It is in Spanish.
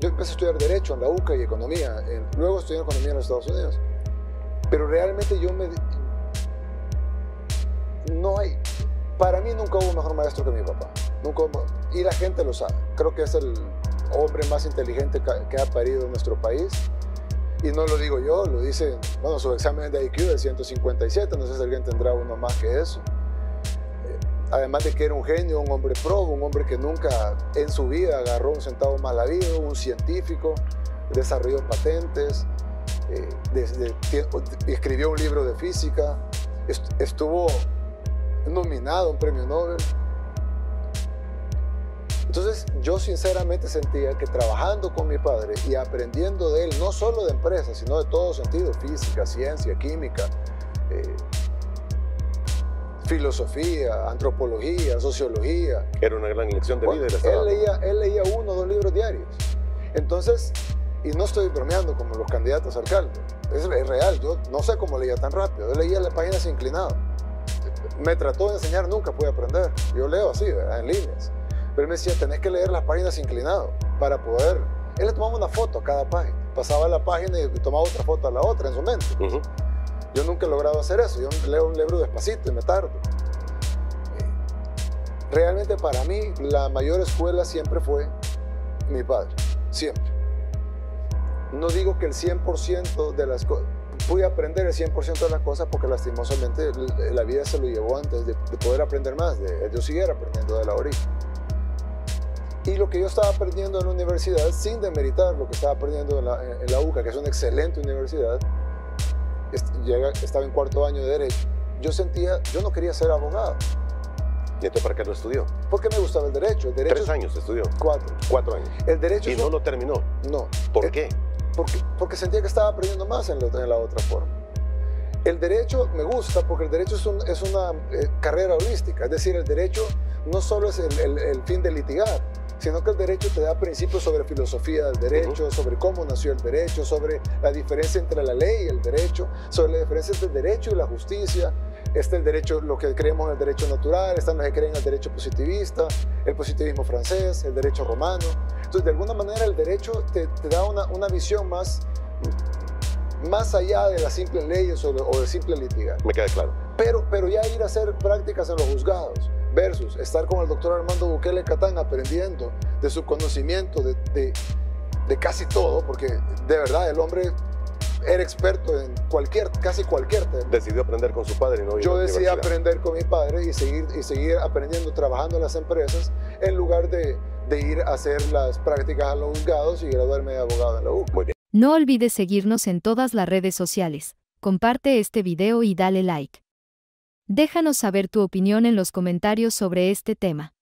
yo empecé a estudiar Derecho en la UCA y Economía. luego estudié Economía en los Estados Unidos. Pero realmente yo me... No hay... Para mí nunca hubo un mejor maestro que mi papá. Nunca y la gente lo sabe. Creo que es el hombre más inteligente que, ha parido en nuestro país. Y no lo digo yo, lo dice, bueno, su examen de IQ de 157, no sé si alguien tendrá uno más que eso. Además de que era un genio, un hombre pro, un hombre que nunca en su vida agarró un centavo mal habido, un científico, desarrolló patentes, eh, desde- tie- escribió un libro de física, est- estuvo nominado a un premio Nobel. Entonces yo sinceramente sentía que trabajando con mi padre y aprendiendo de él, no solo de empresas, sino de todo sentido, física, ciencia, química, eh, filosofía, antropología, sociología, Era una gran lección de bueno, vida. él, leía, él leía uno o dos libros diarios. Entonces, y no estoy bromeando como los candidatos a alcalde, es, es real, yo no sé cómo leía tan rápido, yo leía las páginas inclinado. Me trató de enseñar, nunca pude aprender. Yo leo así, ¿verdad? en líneas. Pero él me decía, tenés que leer las páginas inclinado para poder... Él le tomaba una foto a cada página, pasaba la página y tomaba otra foto a la otra en su mente. Ujú. Yo nunca he logrado hacer eso. Yo leo un libro despacito y me tardo. Realmente para mí la mayor escuela siempre fue mi padre. Siempre. No digo que el 100% de las cosas... Pude aprender el 100% de las cosas porque lastimosamente la vida se lo llevó antes de, de poder aprender más. De, yo siguiera aprendiendo de la orilla. Y lo que yo estaba aprendiendo en la universidad, sin demeritar lo que estaba aprendiendo en la, en la UCA, que es una excelente universidad, estaba en cuarto año de Derecho, yo sentía, yo no quería ser abogado, ¿Y entonces para qué lo estudió? porque me gustaba el derecho. El derecho Tres es años estudió. cuatro. Cuatro años. El derecho Y es no lo terminó. no. ¿Por Eh, qué? Porque, porque sentía que estaba aprendiendo más en, la- en la otra forma. El derecho me gusta porque el derecho es, un- es una eh, carrera holística, es decir, el derecho no solo es el, el- el fin de litigar, sino que el derecho te da principios sobre filosofía del derecho, sobre cómo nació el derecho, sobre la diferencia entre la ley y el derecho, sobre la diferencia entre el derecho y la justicia. Está el derecho, lo que creemos en el derecho natural, están los que creen en el derecho positivista, el positivismo francés, el derecho romano. Entonces, de alguna manera, el derecho te, te da una, una visión más, más allá de las simples leyes o de, o de simple litigar. Me queda claro. Pero, pero ya ir a hacer prácticas en los juzgados versus estar con el doctor Armando Bukele Catán aprendiendo de su conocimiento de, de, de casi todo, porque de verdad el hombre era experto en cualquier, casi cualquier tema. Decidió aprender con su padre no Yo decidí aprender con mi padre y seguir, y seguir aprendiendo, trabajando en las empresas, en lugar de, de ir a hacer las prácticas a los juzgados y graduarme de abogado en la. Muy bien. No olvides seguirnos en todas las redes sociales. Comparte este video y dale like. Déjanos saber tu opinión en los comentarios sobre este tema.